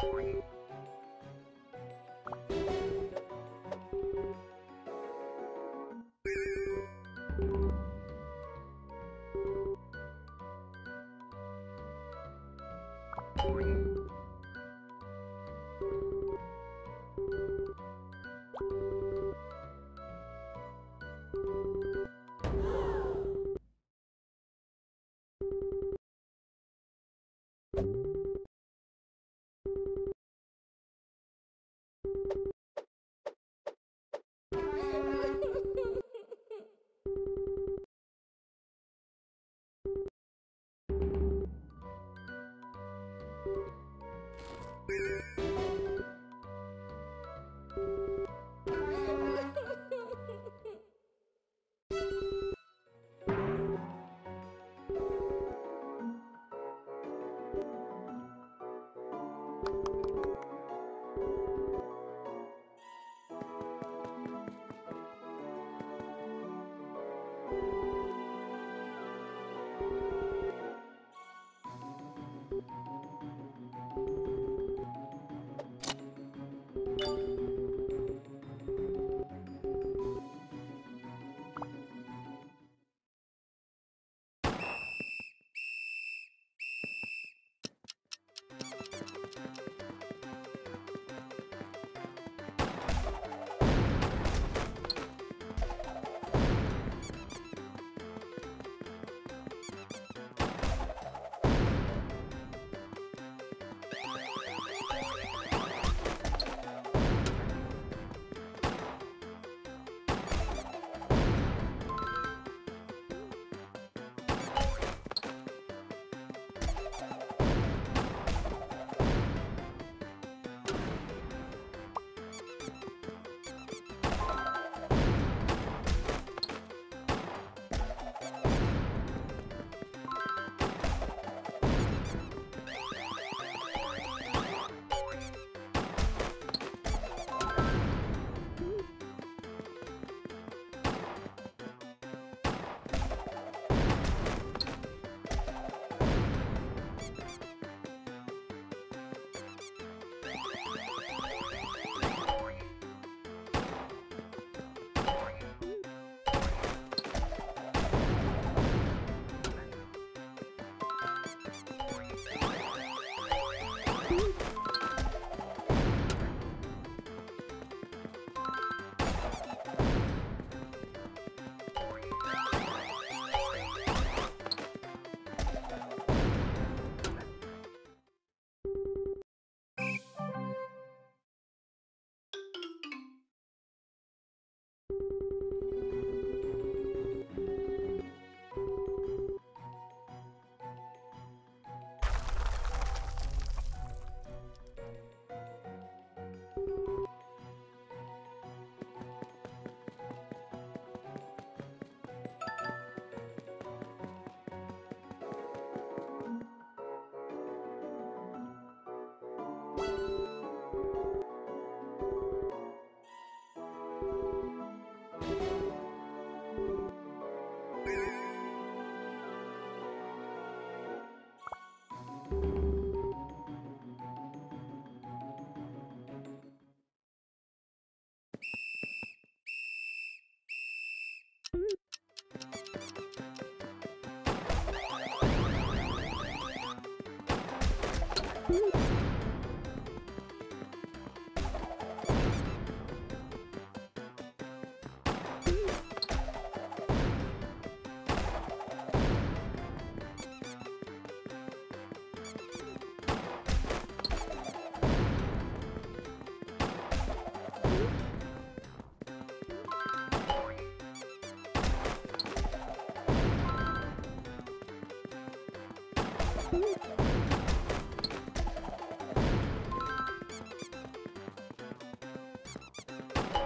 Three.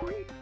Sorry.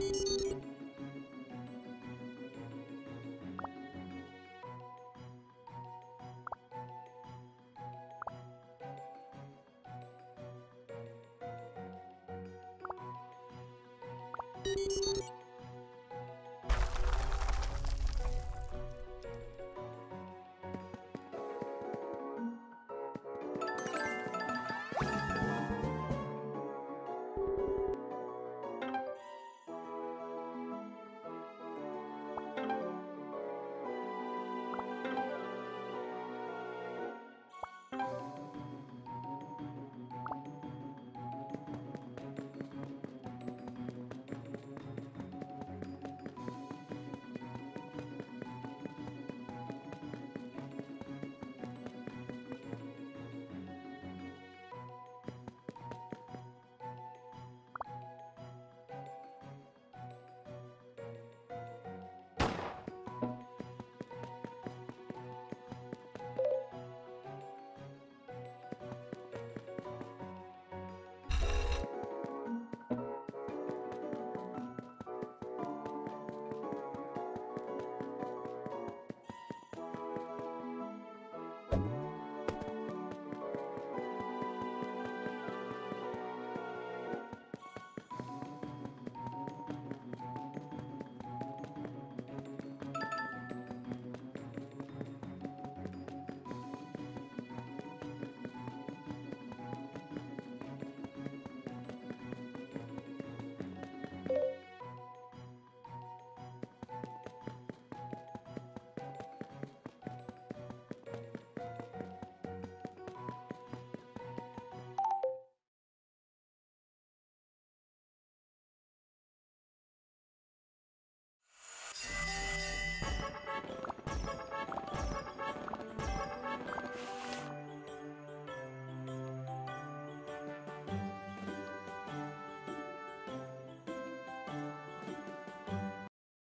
You